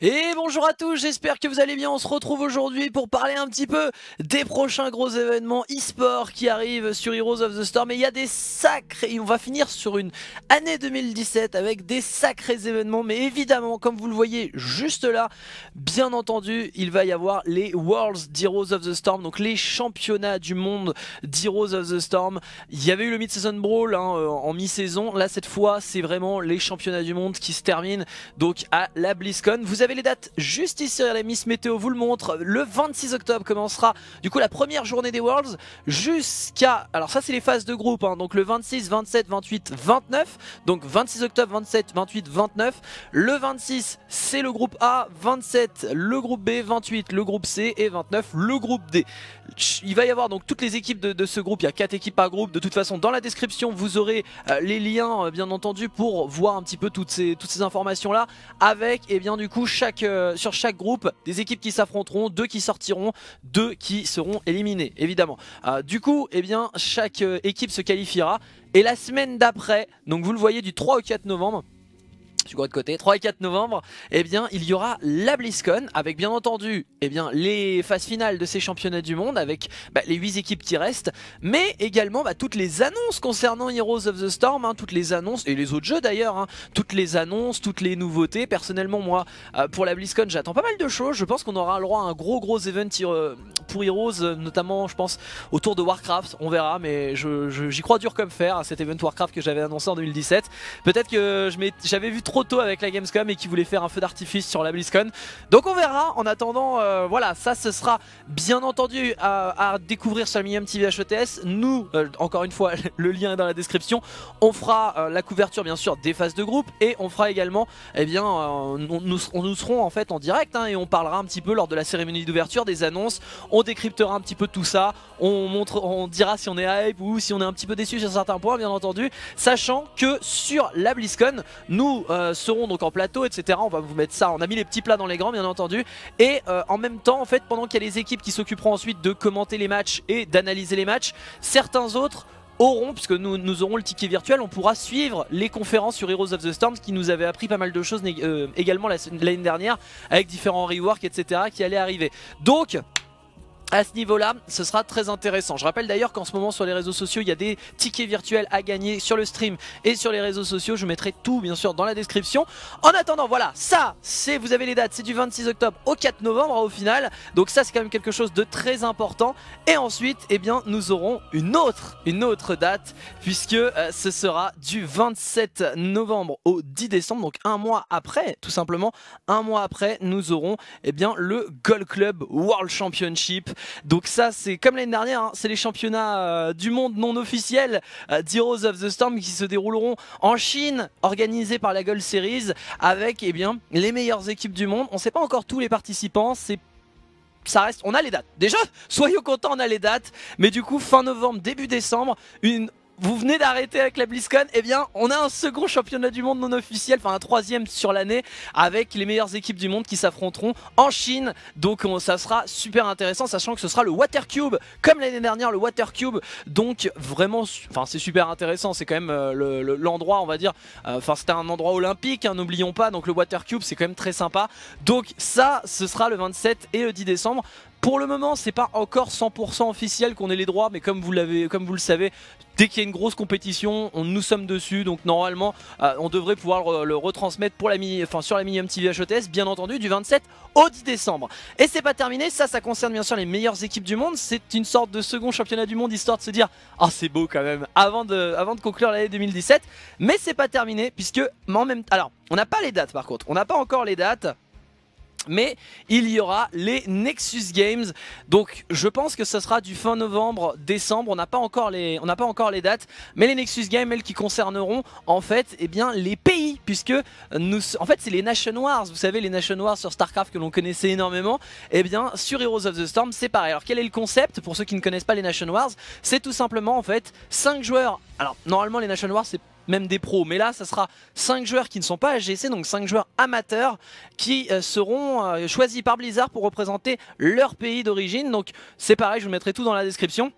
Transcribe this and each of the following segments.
Et bonjour à tous, j'espère que vous allez bien. On se retrouve aujourd'hui pour parler un petit peu des prochains gros événements e-sport qui arrivent sur Heroes of the Storm. Et il y a des sacrés, on va finir sur une année 2017 avec des sacrés événements. Mais évidemment, comme vous le voyez juste là, bien entendu, il va y avoir les Worlds d'Heroes of the Storm, donc les championnats du monde d'Heroes of the Storm. Il y avait eu le Mid-Season Brawl hein, euh, en mi-saison. Là, cette fois, c'est vraiment les championnats du monde qui se terminent donc à la BlizzCon. Vous avez les dates juste ici, la Miss Météo vous le montre. Le 26 octobre commencera du coup la première journée des Worlds jusqu'à... Alors ça c'est les phases de groupe, hein. donc le 26, 27, 28, 29. Donc 26 octobre, 27, 28, 29. Le 26 c'est le groupe A, 27 le groupe B, 28 le groupe C et 29 le groupe D. Il va y avoir donc toutes les équipes de, ce groupe, il y a 4 équipes par groupe. De toute façon dans la description vous aurez euh, les liens euh, bien entendu pour voir un petit peu toutes ces, toutes ces informations là avec et eh bien du coup euh, sur chaque groupe des équipes qui s'affronteront, deux qui sortiront, deux qui seront éliminés évidemment. Euh, du coup, eh bien, chaque euh, équipe se qualifiera et la semaine d'après, donc vous le voyez du 3 au 4 novembre, tu de côté, 3 et 4 novembre, eh bien, il y aura la BlizzCon avec bien entendu eh bien, les phases finales de ces championnats du monde avec bah, les 8 équipes qui restent, mais également bah, toutes les annonces concernant Heroes of the Storm, hein, toutes les annonces, et les autres jeux d'ailleurs, hein, toutes les annonces, toutes les nouveautés. Personnellement, moi, euh, pour la BlizzCon, j'attends pas mal de choses. Je pense qu'on aura le droit à un gros gros event pour Heroes, euh, notamment, je pense, autour de Warcraft. On verra, mais j'y crois dur comme fer à cet event Warcraft que j'avais annoncé en 2017. Peut-être que j'avais vu trop tôt avec la Gamescom et qui voulait faire un feu d'artifice sur la BlizzCon. Donc on verra. En attendant, euh, voilà, ça ce sera bien entendu à, découvrir sur Millennium TV HETS. Nous, euh, encore une fois, le lien est dans la description. On fera euh, la couverture bien sûr des phases de groupe et on fera également, eh bien, on, nous, nous, serons en fait en direct hein, et on parlera un petit peu lors de la cérémonie d'ouverture des annonces. On décryptera un petit peu tout ça. On montre, on dira si on est hype ou si on est un petit peu déçu sur certains points, bien entendu, sachant que sur la BlizzCon, nous seront donc en plateau, etc. On va vous mettre ça, on a mis les petits plats dans les grands, bien entendu. Et euh, en même temps, en fait, pendant qu'il y a les équipes qui s'occuperont ensuite de commenter les matchs et d'analyser les matchs, certains autres auront, puisque nous, nous aurons le ticket virtuel, on pourra suivre les conférences sur Heroes of the Storm qui nous avait appris pas mal de choses euh, également l'année dernière avec différents reworks etc qui allaient arriver. Donc à ce niveau-là, ce sera très intéressant. Je rappelle d'ailleurs qu'en ce moment sur les réseaux sociaux, il y a des tickets virtuels à gagner sur le stream et sur les réseaux sociaux. Je mettrai tout bien sûr dans la description. En attendant, voilà, ça, c'est vous avez les dates, c'est du 26 octobre au 4 novembre au final. Donc ça, c'est quand même quelque chose de très important. Et ensuite, eh bien, nous aurons une autre, une autre date puisque euh, ce sera du 27 novembre au 10 décembre, donc un mois après, tout simplement, un mois après, nous aurons eh bien le Gold Club World Championship donc ça c'est comme l'année dernière, hein, c'est les championnats euh, du monde non officiels euh, d'Heroes of the Storm qui se dérouleront en Chine, organisés par la Gold Series avec eh bien, les meilleures équipes du monde. On ne sait pas encore tous les participants, c'est ça reste, on a les dates. Déjà, soyons contents, on a les dates. Mais du coup, fin novembre, début décembre, une vous venez d'arrêter avec la BlizzCon, eh bien on a un second championnat du monde non officiel, enfin un troisième sur l'année, avec les meilleures équipes du monde qui s'affronteront en Chine. Donc ça sera super intéressant, sachant que ce sera le Water Cube, comme l'année dernière le Water Cube. Donc vraiment, enfin c'est super intéressant, c'est quand même euh, l'endroit, on va dire, euh, enfin c'était un endroit olympique, hein, n'oublions pas, donc le Water Cube c'est quand même très sympa. Donc ça, ce sera le 27 et le 10 décembre. Pour le moment, c'est pas encore 100% officiel qu'on ait les droits, mais comme vous l'avez, comme vous le savez, dès qu'il y a une grosse compétition, on, nous sommes dessus. Donc normalement, euh, on devrait pouvoir le, retransmettre pour la mini, enfin sur la Minimum TV HOTS, bien entendu, du 27 au 10 décembre. Et c'est pas terminé, ça, ça concerne bien sûr les meilleures équipes du monde. C'est une sorte de second championnat du monde, histoire de se dire, ah c'est beau quand même, avant de, avant de conclure l'année 2017. Mais c'est pas terminé, puisque en même, alors, on n'a pas les dates par contre, on n'a pas encore les dates mais il y aura les Nexus Games. Donc je pense que ce sera du fin novembre décembre. On n'a pas encore les dates. Mais les Nexus Games elles qui concerneront en fait eh bien les pays. Puisque nous en fait c'est les Nation Wars. Vous savez les Nation Wars sur Starcraft que l'on connaissait énormément. Et eh bien sur Heroes of the Storm c'est pareil. Alors quel est le concept? Pour ceux qui ne connaissent pas les Nation Wars c'est tout simplement en fait 5 joueurs. Alors normalement les Nation Wars c'est même des pros. Mais là, ça sera 5 joueurs qui ne sont pas AGC, donc 5 joueurs amateurs qui euh, seront euh, choisis par Blizzard pour représenter leur pays d'origine. Donc c'est pareil, je vous mettrai tout dans la description.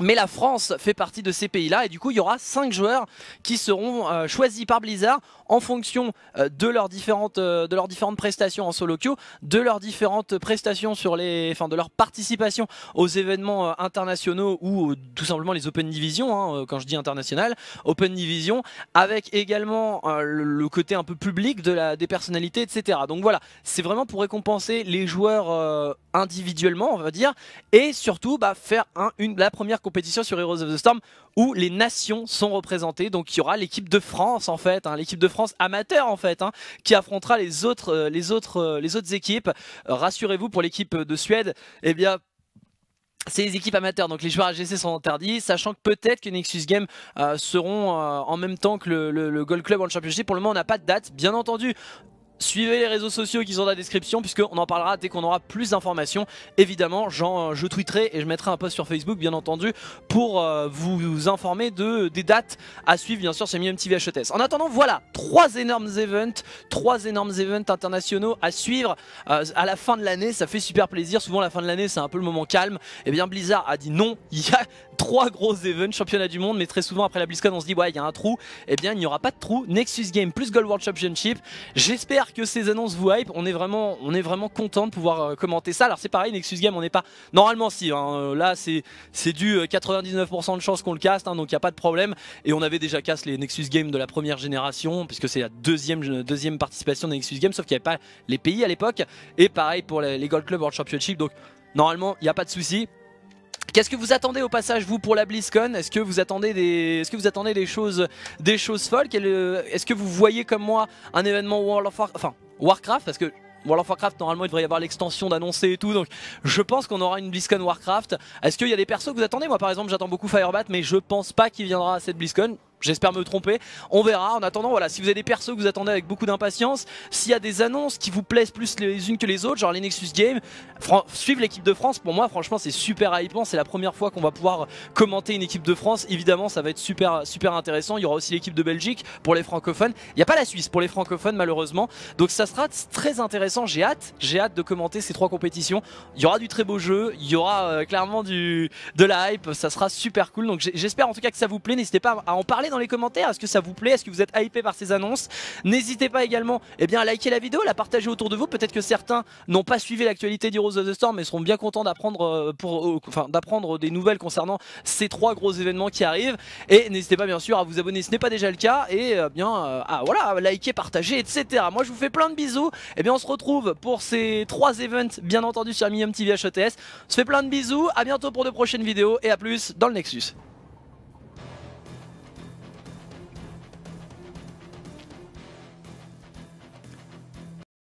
Mais la France fait partie de ces pays-là et du coup il y aura 5 joueurs qui seront euh, choisis par Blizzard en fonction euh, de, leurs différentes, euh, de leurs différentes prestations en solo queue, de leurs différentes prestations sur les, enfin de leur participation aux événements internationaux ou tout simplement les Open Division, hein, quand je dis international, Open Division, avec également le, côté un peu public de la, des personnalités, etc. Donc voilà, c'est vraiment pour récompenser les joueurs individuellement, on va dire, et surtout bah, faire un, une, la première compétition sur Heroes of the Storm où les nations sont représentées. Donc il y aura l'équipe de France en fait, hein, l'équipe de France amateur en fait, hein, qui affrontera les autres, euh, les autres, euh, les autres équipes. Euh, rassurez-vous pour l'équipe de Suède, eh bien c'est les équipes amateurs, donc les joueurs AGC sont interdits, sachant que peut-être que Nexus Game seront en même temps que le, le, Gold Club en Championship. Pour le moment, on n'a pas de date. Bien entendu, Suivez les réseaux sociaux qui sont dans la description puisqu'on en parlera dès qu'on aura plus d'informations. Évidemment, je tweeterai et je mettrai un post sur Facebook bien entendu pour euh, vous, informer de, des dates à suivre bien sûr sur MMTV HETS. En attendant, voilà, trois énormes events, trois énormes events internationaux à suivre euh, à la fin de l'année. Ça fait super plaisir. Souvent la fin de l'année c'est un peu le moment calme. Et eh bien Blizzard a dit non, il y a trois gros events, championnat du monde, mais très souvent après la BlizzCon on se dit ouais il y a un trou. Et eh bien il n'y aura pas de trou. Nexus Game plus Gold World Championship. J'espère que ces annonces vous hype. On est vraiment, content de pouvoir euh, commenter ça. Alors c'est pareil, Nexus Game, on n'est pas normalement si. Hein, euh, là c'est du 99% euh, de chance qu'on le caste, hein, donc il y a pas de problème. Et on avait déjà cassé les Nexus Game de la première génération, puisque c'est la deuxième deuxième participation de Nexus Game, sauf qu'il n'y avait pas les pays à l'époque. Et pareil pour les, Gold Club World Championship. Donc normalement il n'y a pas de souci. Qu'est-ce que vous attendez au passage vous pour la BlizzCon? Est-ce que vous attendez des, choses, des choses folles? Est-ce que vous voyez comme moi un événement World of Warcraft, enfin Warcraft? Parce que World of Warcraft, normalement, il devrait y avoir l'extension d'annoncer et tout. Donc, je pense qu'on aura une BlizzCon Warcraft. Est-ce qu'il y a des persos que vous attendez? Moi, par exemple, j'attends beaucoup Firebat, mais je pense pas qu'il viendra à cette BlizzCon. J'espère me tromper. On verra. En attendant, voilà, si vous avez des persos que vous attendez avec beaucoup d'impatience, s'il y a des annonces qui vous plaisent plus les unes que les autres, genre les Nexus Games, suivre l'équipe de France, pour moi, franchement, c'est super hypant. C'est la première fois qu'on va pouvoir commenter une équipe de France. Évidemment, ça va être super, super intéressant. Il y aura aussi l'équipe de Belgique pour les francophones. Il n'y a pas la Suisse pour les francophones, malheureusement. Donc, ça sera très intéressant. J'ai hâte, j'ai hâte de commenter ces trois compétitions. Il y aura du très beau jeu. Il y aura euh, clairement du, de la hype. Ça sera super cool. Donc, j'espère en tout cas que ça vous plaît. N'hésitez pas à en parler dans les commentaires. Est-ce que ça vous plaît? Est-ce que vous êtes hypé par ces annonces? N'hésitez pas également eh bien, à liker la vidéo, la partager autour de vous. Peut-être que certains n'ont pas suivi l'actualité d'Heroes of the Storm mais seront bien contents d'apprendre euh, euh, des nouvelles concernant ces trois gros événements qui arrivent. Et n'hésitez pas bien sûr à vous abonner si ce n'est pas déjà le cas. Et euh, bien à voilà, liker, partager, etc. Moi je vous fais plein de bisous. Et eh bien on se retrouve pour ces trois events bien entendu sur Millium TV HETS. On se fait plein de bisous. À bientôt pour de prochaines vidéos et à plus dans le Nexus.